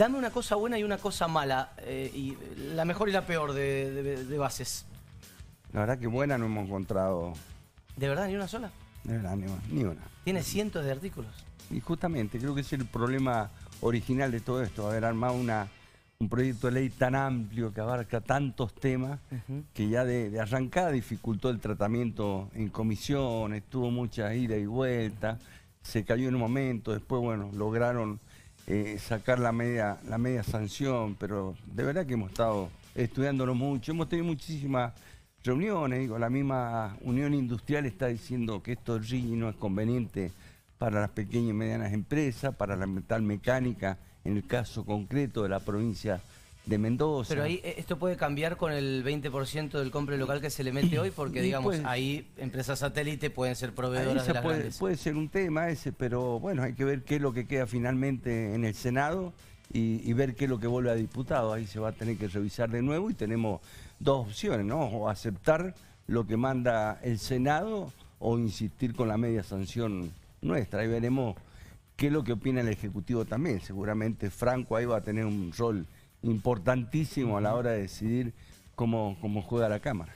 Dame una cosa buena y una cosa mala, eh, y la mejor y la peor de, de- de bases. La verdad que buena no hemos encontrado, ¿De verdad ni una sola? de verdad, ni una. Ni una. Tiene cientos de artículos. Y justamente creo que es el problema original de todo esto, haber armado una, un proyecto de ley tan amplio que abarca tantos temas Ujú. que ya de, de arrancada dificultó el tratamiento en comisiones, tuvo mucha ida y vuelta, se cayó en un momento, después bueno, lograron eh, sacar la media, la media sanción, pero de verdad que hemos estado estudiándolo mucho, hemos tenido muchísimas reuniones, digo, la misma Unión Industrial está diciendo que esto no es conveniente para las pequeñas y medianas empresas, para la metal mecánica, en el caso concreto de la provincia de Mendoza. Pero ahí eh, esto puede cambiar con el 20% del compre local que se le mete hoy, porque digamos, ahí empresas satélite pueden ser proveedoras de las puede, grandes. puede ser un tema ese, pero bueno, hay que ver qué es lo que queda finalmente en el Senado y, y ver qué es lo que vuelve a diputado. Ahí se va a tener que revisar de nuevo y tenemos dos opciones, ¿no? O aceptar lo que manda el Senado o insistir con la media sanción nuestra. Ahí veremos qué es lo que opina el Ejecutivo también. Seguramente Franco ahí va a tener un rol importantísimo a la hora de decidir cómo, cómo juega la Cámara.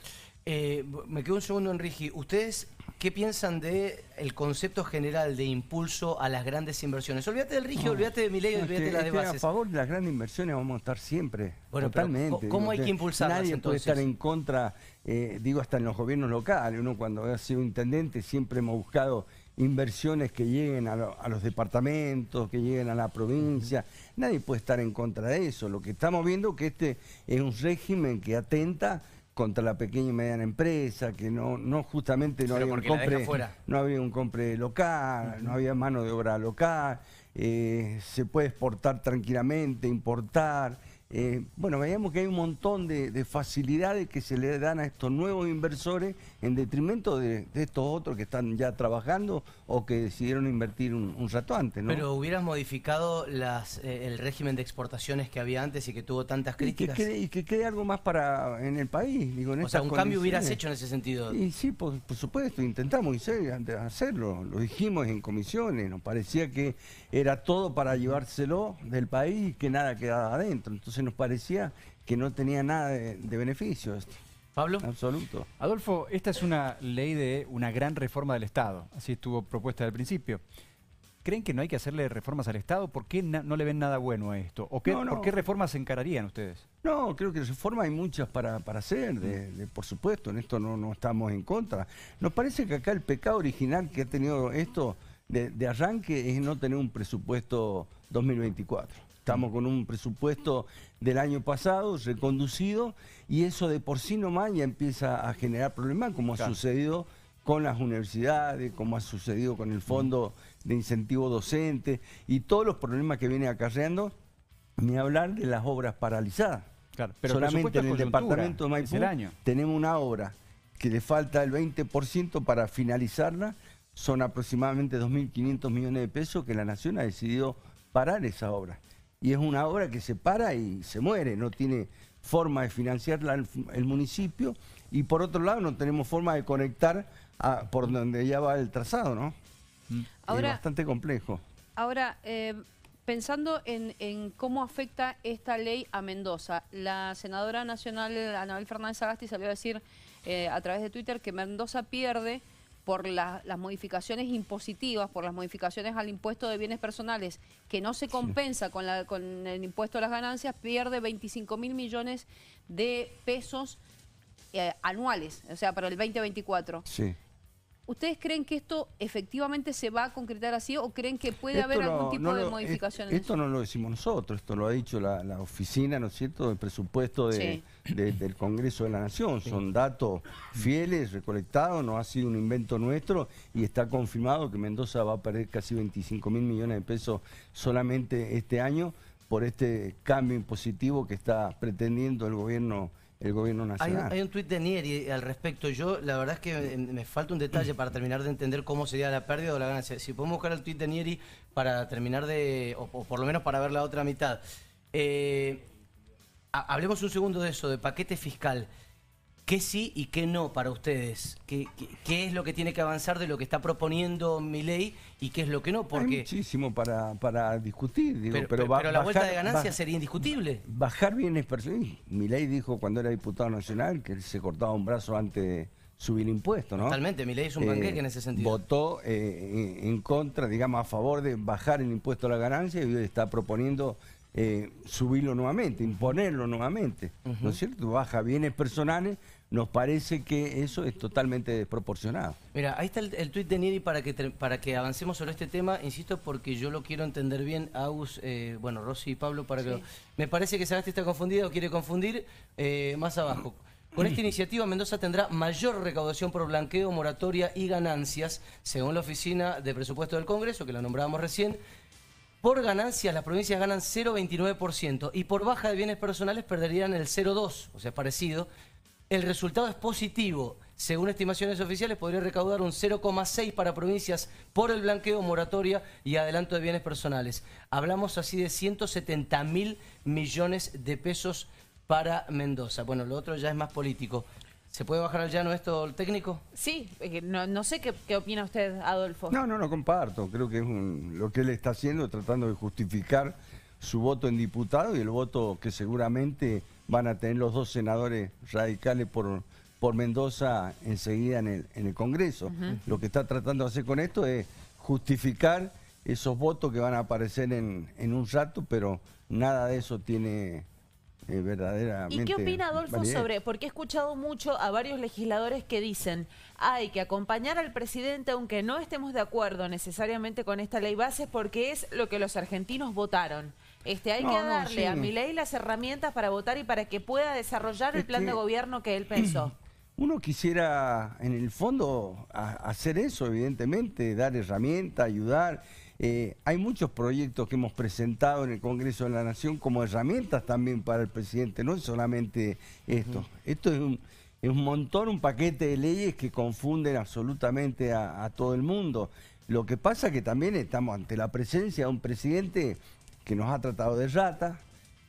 Eh, me quedo un segundo en Rigi. ¿Ustedes qué piensan de el concepto general de impulso a las grandes inversiones? Olvídate del Rigi, olvídate de Milei, No, olvídate de las es de bases. a favor de las grandes inversiones vamos a estar siempre. Bueno, pero totalmente. ¿cómo hay que impulsarlas, Nadie puede entonces? estar en contra, eh, digo, hasta en los gobiernos locales. Uno cuando ha sido intendente siempre hemos buscado inversiones que lleguen a, lo- a los departamentos, que lleguen a la provincia. Nadie puede estar en contra de eso. Lo que estamos viendo es que este es un régimen que atenta contra la pequeña y mediana empresa, que no, no justamente no Pero había un compre, no había un compre local, no había mano de obra local, eh, se puede exportar tranquilamente, importar. Eh, bueno, veíamos que hay un montón de, de facilidades que se le dan a estos nuevos inversores en detrimento de, de estos otros que están ya trabajando o que decidieron invertir un, un rato antes, ¿no? Pero hubieras modificado las, eh, el régimen de exportaciones que había antes y que tuvo tantas y, que críticas. quede, y que quede algo más para en el país, digo, en o sea, un cambio hubieras hecho en ese sentido. Y sí, por, por supuesto, intentamos hacerlo, lo dijimos en comisiones, nos parecía que era todo para llevárselo del país y que nada quedaba adentro, entonces nos parecía que no tenía nada de, de beneficio esto, Pablo. absoluto. Adolfo, esta es una ley de una gran reforma del Estado, así estuvo propuesta al principio. ¿Creen que no hay que hacerle reformas al Estado? ¿Por qué no le ven nada bueno a esto? ¿O qué, No, no. por qué reformas se encararían ustedes? No, creo que reformas hay muchas para, para hacer, de- de- por supuesto, en esto no, no estamos en contra. Nos parece que acá el pecado original que ha tenido esto de, de arranque es no tener un presupuesto 2024. Estamos con un presupuesto del año pasado reconducido y eso de por sí nomás ya empieza a generar problemas, como ha sucedido con las universidades, como ha sucedido con el fondo de incentivo docente y todos los problemas que viene acarreando, ni hablar de las obras paralizadas. Claro, pero Solamente en el departamento de Maipú año. tenemos una obra que le falta el 20% para finalizarla, son aproximadamente 2.500 millones de pesos que la Nación ha decidido parar esa obra. Y es una obra que se para y se muere, no tiene forma de financiarla el, el municipio y por otro lado no tenemos forma de conectar a- por donde ya va el trazado, ¿no? Ahora- es bastante complejo. Ahora, eh, pensando en, en cómo afecta esta ley a Mendoza, la senadora nacional Anabel Fernández Agasti salió a decir eh, a través de Twitter que Mendoza pierde por la- las modificaciones impositivas, por las modificaciones al impuesto de bienes personales, que no se compensa con, la- con el impuesto a las ganancias, pierde 25 mil millones de pesos eh, anuales, o sea, para el 2024. Sí. ¿Ustedes creen que esto efectivamente se va a concretar así o creen que puede Esto haber no- algún tipo no de lo- modificación? es- en Esto eso? no lo decimos nosotros, esto lo ha dicho la, la oficina, ¿no es cierto?, del presupuesto de- de- del Congreso de la Nación. Son datos fieles, recolectados, no ha sido un invento nuestro y está confirmado que Mendoza va a perder casi 25 mil millones de pesos solamente este año por este cambio impositivo que está pretendiendo el gobierno, el gobierno Hay un, nacional. hay un tuit de Nieri al respecto. Yo, la verdad es que eh, me falta un detalle para terminar de entender cómo sería la pérdida o la ganancia. Si podemos buscar el tuit de Nieri para terminar de, o, o por lo menos para ver la otra mitad. Eh, ha- hablemos un segundo de eso, de paquete fiscal. ¿Qué sí y qué no para ustedes? ¿Qué, qué, qué es lo que tiene que avanzar de lo que está proponiendo mi ley y qué es lo que no? Hay muchísimo para, para discutir, digo, pero, pero, pero la vuelta de ganancia sería indiscutible. Bajar bienes personales. Milei dijo cuando era diputado nacional que se cortaba un brazo antes de subir impuestos, ¿no? Totalmente, mi ley es un panqueque en ese sentido. Votó eh, en en contra, digamos, a favor de bajar el impuesto a la ganancia y hoy está proponiendo eh, subirlo nuevamente, imponerlo nuevamente. ¿No es cierto? Baja bienes personales, nos parece que eso es totalmente desproporcionado. Mira, ahí está el, el tuit de Nieri para que, para que avancemos sobre este tema, insisto, porque yo lo quiero entender bien, Agus, eh, bueno, Rosy y Pablo, para que... lo- Me parece que Sagasti está confundida o quiere confundir eh, más abajo. Con esta iniciativa, Mendoza tendrá mayor recaudación por blanqueo, moratoria y ganancias, según la Oficina de Presupuesto del Congreso, que la nombrábamos recién. Por ganancias, las provincias ganan 0,29% y por baja de bienes personales perderían el 0,2%, o sea, parecido. El resultado es positivo. Según estimaciones oficiales, podría recaudar un 0,6 para provincias por el blanqueo, moratoria y adelanto de bienes personales. Hablamos así de 170 mil millones de pesos para Mendoza. Bueno, lo otro ya es más político. ¿Se puede bajar al llano esto, el técnico? Sí, eh, no, no sé qué, qué opina usted, Adolfo. No, no, no comparto. Creo que es un- lo que él está haciendo, tratando de justificar su voto en diputado y el voto que seguramente van a tener los dos senadores radicales por, por Mendoza enseguida en el, en el Congreso. Lo que está tratando de hacer con esto es justificar esos votos que van a aparecer en, en un rato, pero nada de eso tiene eh, verdaderamente. ¿Y qué opina Adolfo validez. sobre, porque he escuchado mucho a varios legisladores que dicen, hay que acompañar al presidente aunque no estemos de acuerdo necesariamente con esta ley base porque es lo que los argentinos votaron. Este, hay No, que no, darle sí. a mi ley las herramientas para votar y para que pueda desarrollar el plan de que- gobierno que él pensó. Uno quisiera, en el fondo, a- hacer eso, evidentemente, dar herramientas, ayudar. Eh, hay muchos proyectos que hemos presentado en el Congreso de la Nación como herramientas también para el presidente, no es solamente esto. Esto es un, es un montón, un paquete de leyes que confunden absolutamente a, a todo el mundo. Lo que pasa que también estamos ante la presencia de un presidente que nos ha tratado de rata,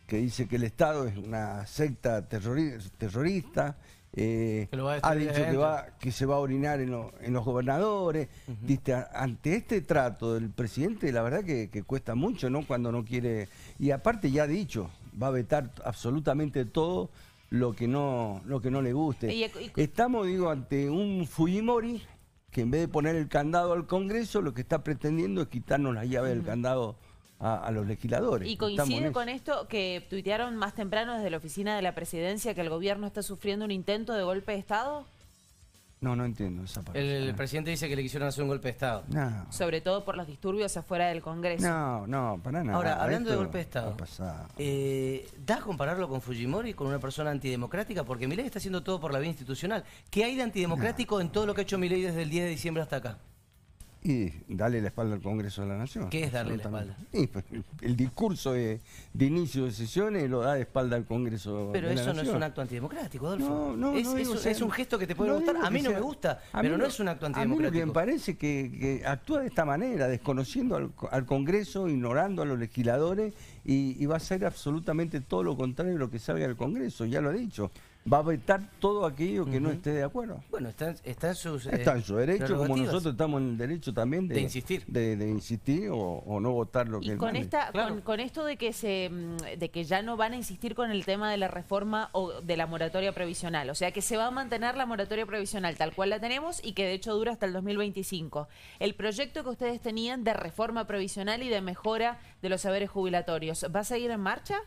que dice que el Estado es una secta terrori- terrorista, eh, Que lo va a ha dicho que, va, que se va a orinar en, lo- en los gobernadores. Viste, a- ante este trato del presidente, la verdad que, que cuesta mucho, ¿no? Cuando no quiere... Y aparte ya ha dicho, va a vetar absolutamente todo lo que no, lo que no le guste. Y- y- Estamos, digo, ante un Fujimori que en vez de poner el candado al Congreso, lo que está pretendiendo es quitarnos la llave del candado a, a los legisladores. ¿Y coincide con esto que tuitearon más temprano desde la oficina de la presidencia que el gobierno está sufriendo un intento de golpe de Estado? No, no entiendo esa parte. El, el presidente dice que le quisieron hacer un golpe de Estado. No, Sobre todo por los disturbios afuera del Congreso. no, no, para nada. Ahora, hablando de golpe de Estado, eh, ¿da a compararlo con Fujimori, con una persona antidemocrática? Porque Milei está haciendo todo por la vía institucional. ¿Qué hay de antidemocrático en todo lo que ha hecho Milei desde el 10 de diciembre hasta acá? Y darle la espalda al Congreso de la Nación. ¿Qué es darle la. Y, pues, el discurso de, de inicio de sesiones lo da de espalda al Congreso Pero de la eso no es Nación. un acto antidemocrático, Adolfo. No, no, es, no es- digo, es o sea, un gesto que te puede no gustar. A mí no sea- me gusta, pero no es un acto A mí lo que antidemocrático. me parece que, que actúa de esta manera, desconociendo al, al Congreso, ignorando a los legisladores, y, y va a hacer absolutamente todo lo contrario de lo que salga del Congreso, ya lo ha dicho. Va a vetar todo aquello que no esté de acuerdo. Bueno, está, en- está en sus. Está eh, en su derecho, como nosotros estamos en el derecho también de, De insistir. de, de insistir o, o no votar lo que Y con esta, Claro. con, con esto de que se, mm, de que ya no van a insistir con el tema de la reforma o de la moratoria previsional, o sea que se va a mantener la moratoria previsional tal cual la tenemos y que de hecho dura hasta el 2025. El proyecto que ustedes tenían de reforma previsional y de mejora de los saberes jubilatorios, ¿va a seguir en marcha?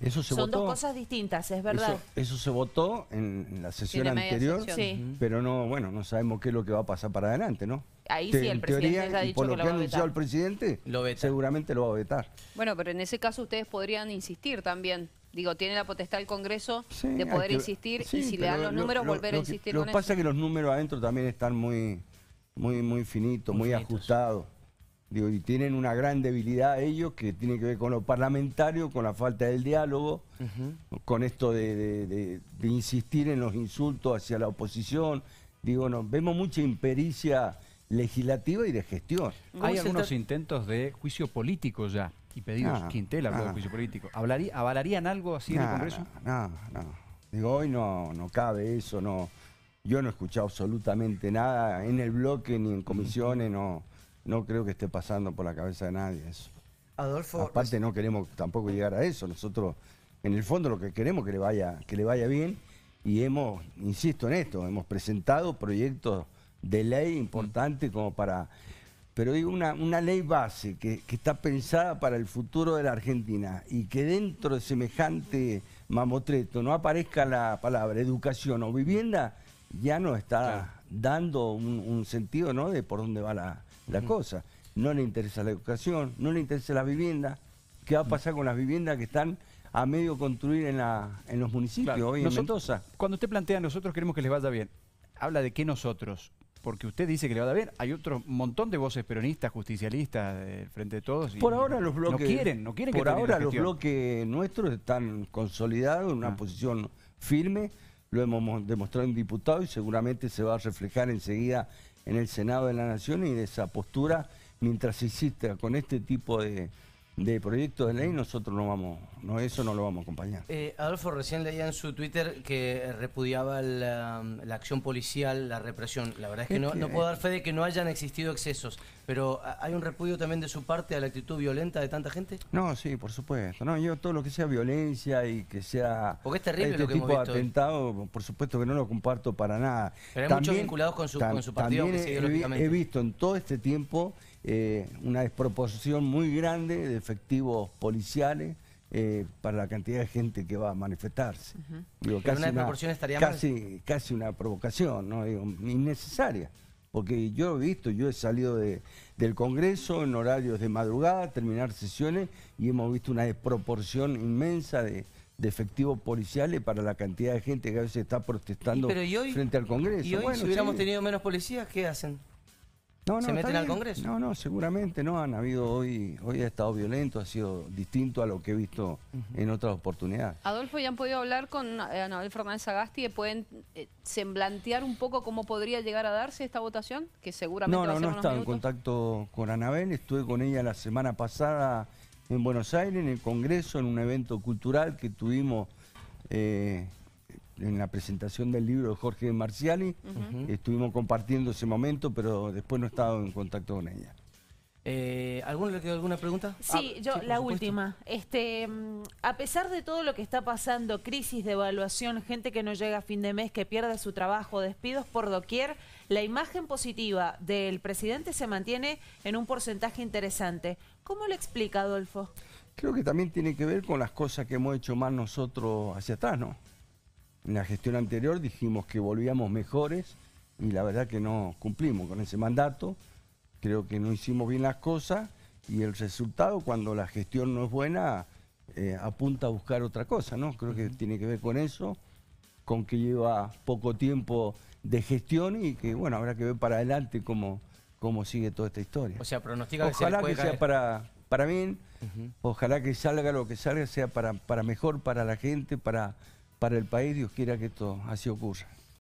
Eso se Son votó. dos cosas distintas, es verdad. Eso, eso se votó en, en la sesión Tiene media anterior, sesión. Sí. pero no, bueno, no sabemos qué es lo que va a pasar para adelante, ¿no? Ahí Te- sí, el en presidente teoría, ya ha y dicho por que lo lo que va ha a anunciado vetar. el presidente, Lo veta. seguramente lo va a vetar. Bueno, pero en ese caso ustedes podrían insistir también. Digo, tiene la potestad el Congreso Sí, de hay poder que- insistir sí, y si le pero dan los lo- números lo- volver lo a que- insistir Lo con que pasa es que los números adentro también están muy, muy, muy finitos, Muy muy, finitos. ajustados. Digo, y tienen una gran debilidad ellos que tiene que ver con lo parlamentario, con la falta del diálogo, con esto de, de- de- de insistir en los insultos hacia la oposición. Digo, no, vemos mucha impericia legislativa y de gestión. ¿Cómo Hay algunos intentos de juicio político ya y pedidos. Ah, Quintel habló de ah. juicio político. ¿Hablaría, ¿Avalarían algo así en el No, Congreso? No, no, Digo, hoy no, no cabe eso, no. Yo no he escuchado absolutamente nada en el bloque ni en comisiones, no, no creo que esté pasando por la cabeza de nadie eso. Adolfo, Aparte no queremos tampoco llegar a eso. Nosotros, en el fondo, lo que queremos es que le vaya, que le vaya bien. Y hemos, insisto en esto, hemos presentado proyectos de ley importantes como para. Pero digo, una, una ley base que, que está pensada para el futuro de la Argentina y que dentro de semejante mamotreto no aparezca la palabra educación o vivienda, ya nos está dando un, un sentido ¿no? de por dónde va la, la cosa. No le interesa la educación, no le interesa la vivienda. ¿Qué va a pasar con las viviendas que están a medio construir en, la, en los municipios Claro, hoy en nosotros- Mendoza? Cuando usted plantea nosotros queremos que les vaya bien, habla de qué nosotros. Porque usted dice que le va bien. Hay otro montón de voces peronistas, justicialistas, del Frente de Todos. y Por ahora los bloques. No quieren, no quieren Por ahora los bloques nuestros están consolidados en una Ah. posición firme. Lo hemos mo- demostrado en diputados y seguramente se va a reflejar enseguida en el Senado de la Nación y de esa postura, mientras se con este tipo de, de proyectos de ley, nosotros no vamos, no, eso no lo vamos a acompañar. Eh, Adolfo recién leía en su Twitter que eh, repudiaba la, la acción policial, la represión. La verdad es que no, puedo dar fe de que no hayan existido excesos, pero ¿ha- ¿hay un repudio también de su parte a la actitud violenta de tanta gente? No, sí, por supuesto. No, yo todo lo que sea violencia y que sea Porque es terrible este lo que tipo hemos de visto hoy. atentado, por supuesto que no lo comparto para nada. Pero hay muchos vinculados con su- con su partido, también he visto en todo este tiempo eh, una desproporción muy grande de efectivos policiales eh, para la cantidad de gente que va a manifestarse. Digo, Pero una desproporción estaría mal. casi, casi una provocación, ¿no? Digo, innecesaria. Porque yo he visto, yo he salido de- del Congreso en horarios de madrugada, terminar sesiones, y hemos visto una desproporción inmensa de, de efectivos policiales para la cantidad de gente que a veces está protestando Y- pero ¿y hoy- frente al Congreso. Y hoy, Bueno, si hubiéramos sí. tenido menos policías, ¿qué hacen? No, ¿Se no, meten está al bien. Congreso? No, no, seguramente no. Han habido hoy, hoy ha estado violento, ha sido distinto a lo que he visto en otras oportunidades. Adolfo, ¿ya han podido hablar con eh, Anabel Fernández Agasti y pueden eh, semblantear un poco cómo podría llegar a darse esta votación? Que seguramente No, va a no, ser no he estado en contacto con Anabel. Estuve con ella la semana pasada en Buenos Aires, en el Congreso, en un evento cultural que tuvimos eh, en la presentación del libro de Jorge Marciali. Estuvimos compartiendo ese momento, pero después no he estado en contacto con ella. Eh, ¿Alguno le quedó alguna pregunta? Sí, Ah, yo la supuesto. última. Este, mm, a pesar de todo lo que está pasando, crisis de evaluación, gente que no llega a fin de mes, que pierde su trabajo, despidos por doquier, la imagen positiva del presidente se mantiene en un porcentaje interesante. ¿Cómo lo explica Adolfo? Creo que también tiene que ver con las cosas que hemos hecho más nosotros hacia atrás, ¿no? En la gestión anterior dijimos que volvíamos mejores y la verdad que no cumplimos con ese mandato. Creo que no hicimos bien las cosas y el resultado, cuando la gestión no es buena, eh, apunta a buscar otra cosa, ¿no? Creo que tiene que ver con eso, con que lleva poco tiempo de gestión y que, bueno, habrá que ver para adelante cómo, cómo sigue toda esta historia. O sea, pronostica que se Ojalá que sea para, para bien, ojalá que salga lo que salga, sea para, para mejor, para la gente, para, para el país, Dios quiera que esto así ocurra.